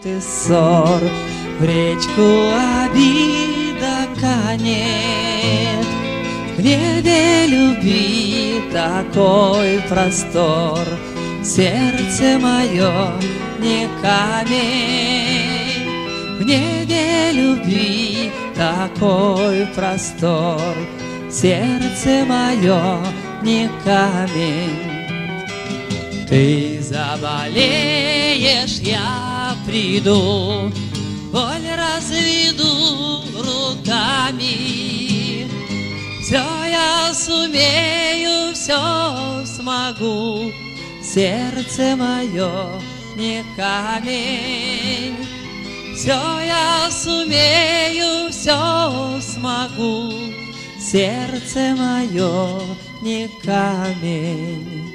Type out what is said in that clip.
Ты ссор в речку обида канет. В небе любви такой простор, Сердце мое не камень. В небе любви такой простор, Сердце мое не камень. Ты заболеешь, я приду, Боль разведу руками. Все я сумею, все смогу, Сердце мое не камень. Все я сумею, все смогу, Сердце мое не камень.